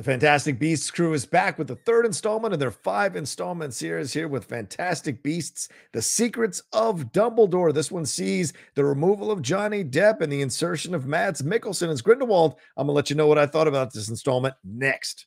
The Fantastic Beasts crew is back with the third installment of their five installment series here with Fantastic Beasts The Secrets of Dumbledore. This one sees the removal of Johnny Depp and the insertion of Mads Mikkelsen as Grindelwald. I'm going to let you know what I thought about this installment next.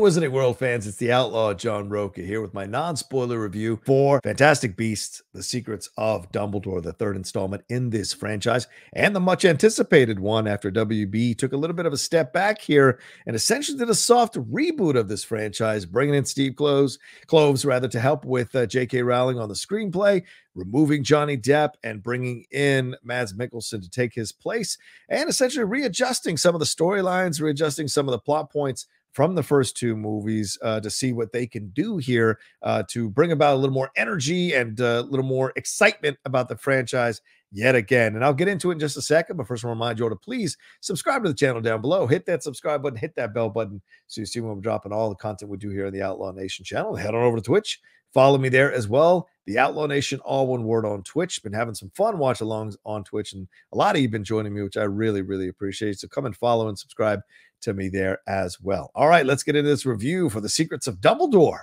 Wizarding World fans. It's the Outlaw John Rocha here with my non spoiler review for Fantastic Beasts The Secrets of Dumbledore, the third installment in this franchise, and the much anticipated one after WB took a little bit of a step back here and essentially did a soft reboot of this franchise, bringing in Steve Kloves, Kloves rather, to help with uh, J.K. Rowling on the screenplay, removing Johnny Depp and bringing in Mads Mikkelsen to take his place, and essentially readjusting some of the storylines, readjusting some of the plot points from the first two movies uh, to see what they can do here uh, to bring about a little more energy and uh, a little more excitement about the franchise yet again. And I'll get into it in just a second. But first, I want to remind you all to please subscribe to the channel down below. Hit that subscribe button, hit that bell button so you see when we're dropping all the content we do here on the Outlaw Nation channel. Head on over to Twitch. Follow me there as well. The Outlaw Nation, all one word on Twitch. Been having some fun watch alongs on Twitch, and a lot of you have been joining me, which I really, really appreciate. So come and follow and subscribe to me there as well. All right, let's get into this review for the Secrets of Dumbledore.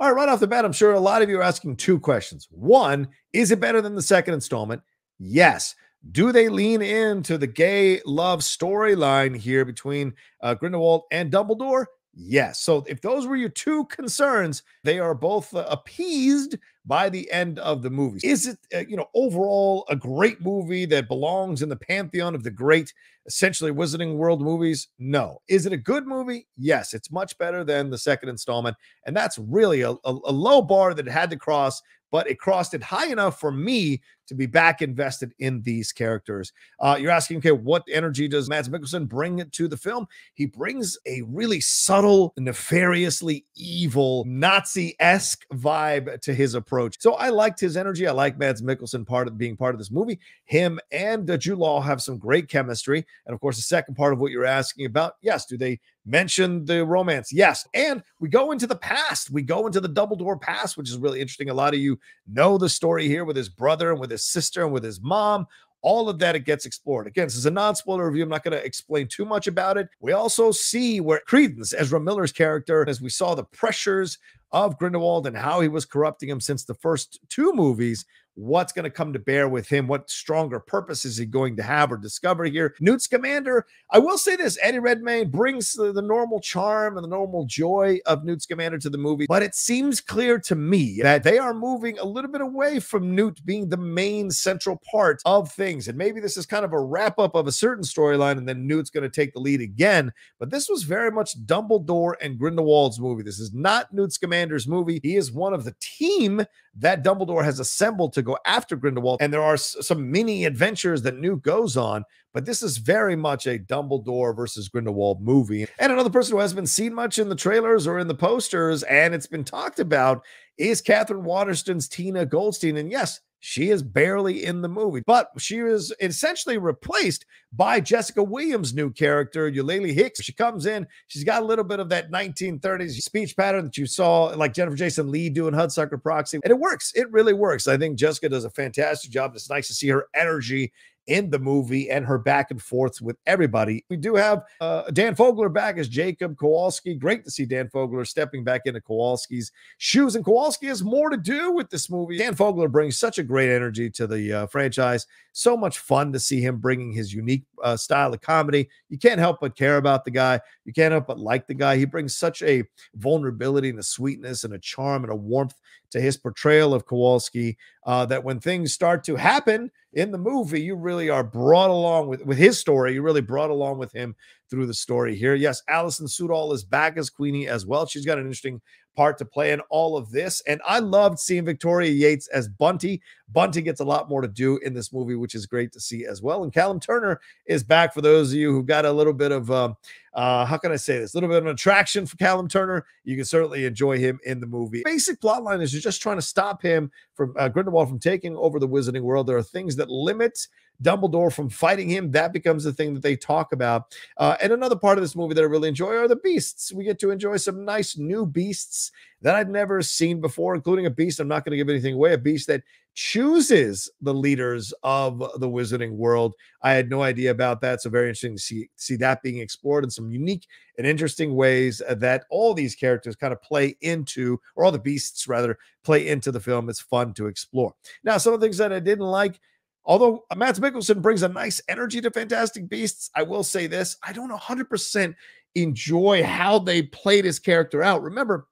All right, right off the bat, I'm sure a lot of you are asking two questions. One, is it better than the second installment? Yes. Do they lean into the gay love storyline here between uh, Grindelwald and Dumbledore? Yes. So if those were your two concerns, they are both uh, appeased by the end of the movie. Is it, uh, you know, overall a great movie that belongs in the pantheon of the great, essentially Wizarding World movies? No. Is it a good movie? Yes. It's much better than the second installment. And that's really a, a, a low bar that it had to cross but it crossed it high enough for me to be back invested in these characters. Uh, you're asking, okay, what energy does Mads Mikkelsen bring to the film? He brings a really subtle, nefariously evil, Nazi esque vibe to his approach. So I liked his energy. I like Mads Mikkelsen part of being part of this movie. Him and uh, Jude Law have some great chemistry. And of course, the second part of what you're asking about, yes, do they mention the romance? Yes. And we go into the past. We go into the Dumbledore past, which is really interesting. A lot of you know the story here with his brother and with his sister and with his mom all of that it gets explored. Again, this is a non-spoiler review. I'm not going to explain too much about it. We also see where Credence, Ezra Miller's character, as we saw the pressures of Grindelwald and how he was corrupting him since the first two movies, what's going to come to bear with him, what stronger purpose is he going to have or discover here. Newt Scamander, I will say this Eddie Redmayne brings the, the, normal charm and the normal joy of Newt Scamander to the movie, but it seems clear to me that they are moving a little bit away from Newt being the main central part of things. And maybe this is kind of a wrap up of a certain storyline, and then Newt's going to take the lead again. But this was very much Dumbledore and Grindelwald's movie. This is not Newt Scamander's movie. He is one of the team that Dumbledore has assembled to go after Grindelwald. And there are some mini adventures that Newt goes on, but this is very much a Dumbledore versus Grindelwald movie. And another person who hasn't been seen much in the trailers or in the posters, and it's been talked about, is Katherine Waterston's Tina Goldstein. And yes, she is barely in the movie, but she is essentially replaced by Jessica Williams' new character, Eulalie Hicks. She comes in, she's got a little bit of that 1930s speech pattern that you saw, like Jennifer Jason Leigh doing Hudsucker Proxy, and it works. It really works. I think Jessica does a fantastic job. It's nice to see her energy in the movie and her back and forths with everybody. We do have uh, Dan Fogler back as Jacob Kowalski. Great to see Dan Fogler stepping back into Kowalski's shoes. And Kowalski has more to do with this movie. Dan Fogler brings such a great energy to the uh, franchise. So much fun to see him bringing his unique uh, style of comedy. You can't help but care about the guy. You can't help but like the guy. He brings such a vulnerability and a sweetness and a charm and a warmth to his portrayal of Kowalski uh, that when things start to happen in the movie, you really are brought along with, with his story. You really brought along with him through the story here. Yes, Alison Sudol is back as Queenie as well. She's got an interesting part to play in all of this. And I loved seeing Victoria Yeates as Bunty. Bunty gets a lot more to do in this movie, which is great to see as well. And Callum Turner is back for those of you who got a little bit of, um, uh, how can I say this? A little bit of an attraction for Callum Turner. You can certainly enjoy him in the movie. Basic plot line is you're just trying to stop him from uh, Grindelwald from taking over the Wizarding world. There are things that limit Dumbledore from fighting him. That becomes the thing that they talk about. Uh, and another part of this movie that I really enjoy are the beasts. We get to enjoy some nice new beasts that I've never seen before, including a beast. I'm not going to give anything away. A beast that chooses the leaders of the wizarding world. I had no idea about that. So very interesting to see see that being explored in some unique and interesting ways that all these characters kind of play into, or all the beasts rather play into the film. It's fun to explore. Now, some of the things that I didn't like. Although uh, Mads Mikkelsen brings a nice energy to Fantastic Beasts, I will say this: I don't 100% enjoy how they played his character out. Remember,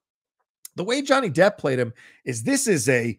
the way Johnny Depp played him is this is a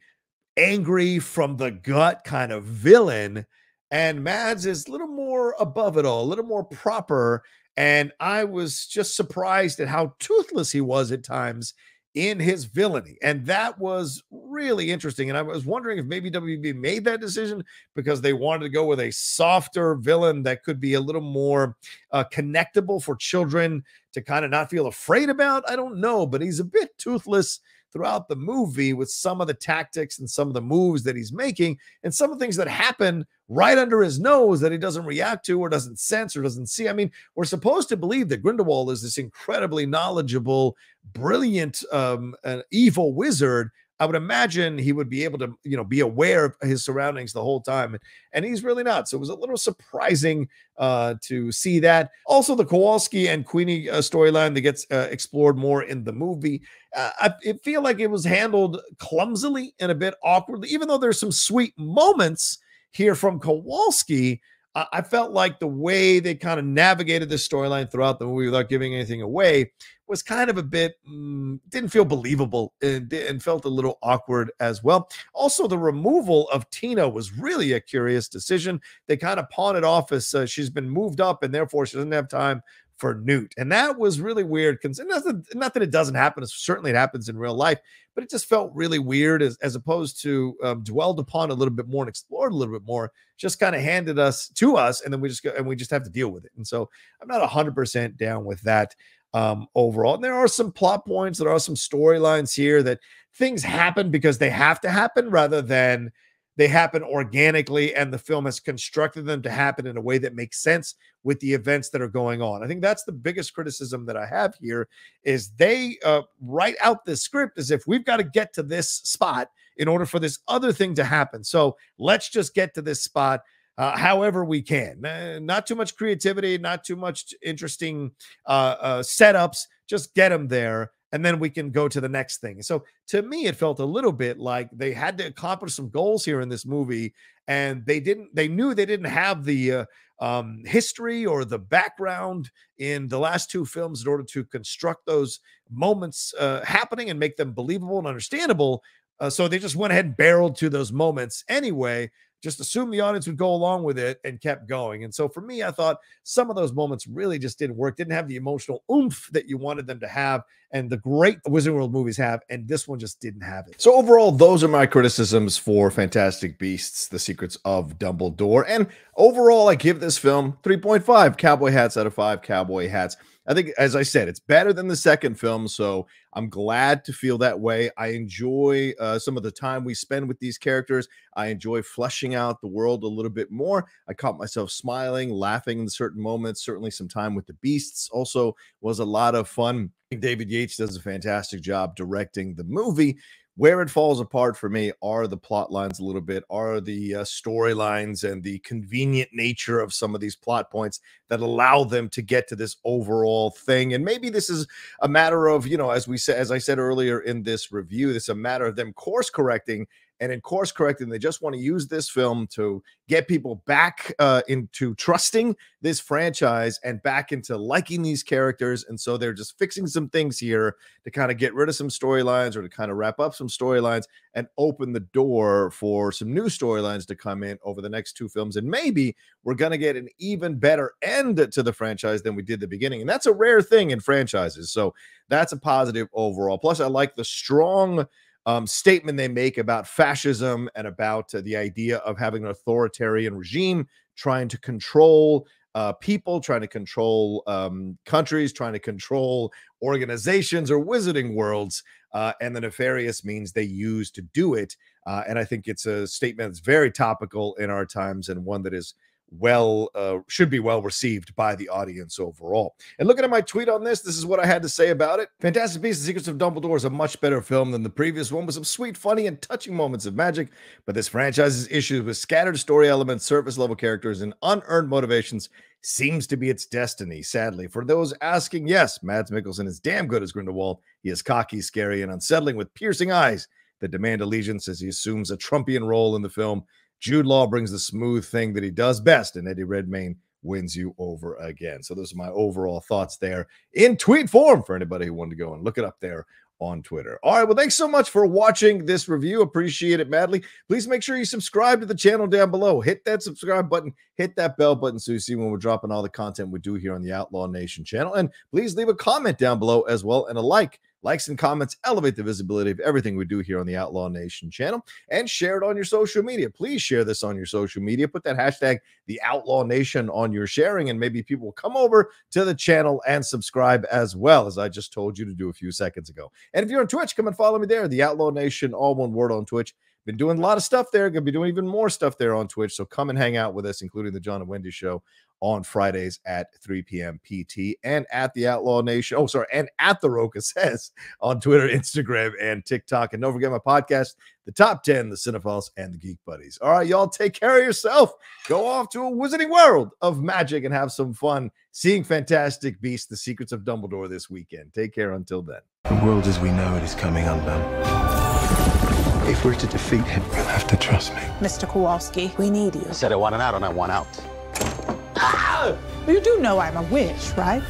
angry from the gut kind of villain. And Mads is a little more above it all, a little more proper. And I was just surprised at how toothless he was at times in his villainy. And that was really interesting. And I was wondering if maybe WB made that decision because they wanted to go with a softer villain that could be a little more uh, connectable for children to kind of not feel afraid about. I don't know, but he's a bit toothless throughout the movie with some of the tactics and some of the moves that he's making and some of the things that happen right under his nose that he doesn't react to or doesn't sense or doesn't see. I mean, we're supposed to believe that Grindelwald is this incredibly knowledgeable, brilliant, um, evil wizard I would imagine he would be able to, you know, be aware of his surroundings the whole time. And he's really not. So it was a little surprising uh, to see that. Also, the Kowalski and Queenie uh, storyline that gets uh, explored more in the movie. Uh, I, feel like it was handled clumsily and a bit awkwardly, even though there's some sweet moments here from Kowalski. I felt like the way they kind of navigated this storyline throughout the movie without giving anything away was kind of a bit mm, didn't feel believable and, and, felt a little awkward as well. Also, the removal of Tina was really a curious decision. They kind of pawn it off as uh, she's been moved up and therefore she doesn't have time for Newt. And that was really weird. Not not that it doesn't happen. Certainly it happens in real life, but it just felt really weird as, as opposed to um, dwelled upon a little bit more and explored a little bit more, just kind of handed us to us. And then we just go and we just have to deal with it. And so I'm not 100% down with that um, overall. And there are some plot points, there are some storylines here that things happen because they have to happen rather than they happen organically and the film has constructed them to happen in a way that makes sense with the events that are going on i think that's the biggest criticism that i have here is they uh, write out this script as if we've got to get to this spot in order for this other thing to happen so let's just get to this spot uh, however we can. Uh, not too much creativity, not too much interesting uh, uh, setups. Just get them there, and then we can go to the next thing. So to me, it felt a little bit like they had to accomplish some goals here in this movie, and they didn't. They knew they didn't have the uh, um, history or the background in the last two films in order to construct those moments uh, happening and make them believable and understandable. So they just went ahead and barreled to those moments anyway just assumed the audience would go along with it and kept going. And so for me, I thought some of those moments really just didn't work, didn't have the emotional oomph that you wanted them to have and the great Wizard World movies have. And this one just didn't have it. So overall, those are my criticisms for Fantastic Beasts, The Secrets of Dumbledore. And overall, I give this film 3.5 cowboy hats out of five cowboy hats. I think, as I said, it's better than the second film. So I'm glad to feel that way. I enjoy uh, some of the time we spend with these characters. I enjoy fleshing out the world a little bit more. I caught myself smiling, laughing in certain moments. Certainly, some time with the beasts also was a lot of fun. David Yates does a fantastic job directing the movie. Where it falls apart for me are the plot lines a little bit, are the uh, storylines and the convenient nature of some of these plot points that allow them to get to this overall thing. And maybe this is a matter of, you know, as we said, as I said earlier in this review, this is a matter of them course correcting and in course correcting, they just want to use this film to get people back uh, into trusting this franchise and back into liking these characters. And so they're just fixing some things here to kind of get rid of some storylines or to kind of wrap up some storylines and open the door for some new storylines to come in over the next two films. And maybe we're going to get an even better end to the franchise than we did the beginning. And that's a rare thing in franchises. So that's a positive overall. Plus, I like the strong um, statement they make about fascism and about uh, the idea of having an authoritarian regime trying to control uh, people, trying to control um, countries, trying to control organizations or wizarding worlds, uh, and the nefarious means they use to do it. Uh, and I think it's a statement that's very topical in our times and one that is well uh, should be well received by the audience overall. And looking at my tweet on this, this is what I had to say about it. Fantastic Beasts: The Secrets of Dumbledore is a much better film than the previous one with some sweet, funny, and touching moments of magic. But this franchise's issues with scattered story elements, surface level characters, and unearned motivations seems to be its destiny. Sadly, for those asking, yes, Mads Mikkelsen is damn good as Grindelwald. He is cocky, scary, and unsettling with piercing eyes that demand allegiance as he assumes a Trumpian role in the film. Jude Law brings the smooth thing that he does best, and Eddie Redmayne wins you over again. So those are my overall thoughts there in tweet form for anybody who wanted to go and look it up there on Twitter. All right. Well, thanks so much for watching this review. Appreciate it madly. Please make sure you subscribe to the channel down below. Hit that subscribe button, hit that bell button so you see when we're dropping all the content we do here on the Outlaw Nation channel. And please leave a comment down below as well and a like. Likes and comments elevate the visibility of everything we do here on the Outlaw Nation channel and share it on your social media. Please share this on your social media. Put that hashtag, the Outlaw Nation, on your sharing, and maybe people will come over to the channel and subscribe as well, as I just told you to do a few seconds ago. And if you're on Twitch, come and follow me there, the Outlaw Nation, all one word on Twitch. Been doing a lot of stuff there. Gonna be doing even more stuff there on Twitch. So come and hang out with us, including the John and Wendy show on Fridays at 3 p.m. PT and at the Outlaw Nation. Oh, sorry, and at the Rocha says on Twitter, Instagram, and TikTok. And don't forget my podcast, The Top 10, The Cinephiles, and The Geek Buddies. All right, y'all take care of yourself. Go off to a wizarding world of magic and have some fun seeing Fantastic Beasts, The Secrets of Dumbledore this weekend. Take care until then. The world as we know it is coming undone. If we're to defeat him, you'll have to trust me. Mr. Kowalski, we need you. I said I want an out and I want out. Ah! You do know I'm a witch, right?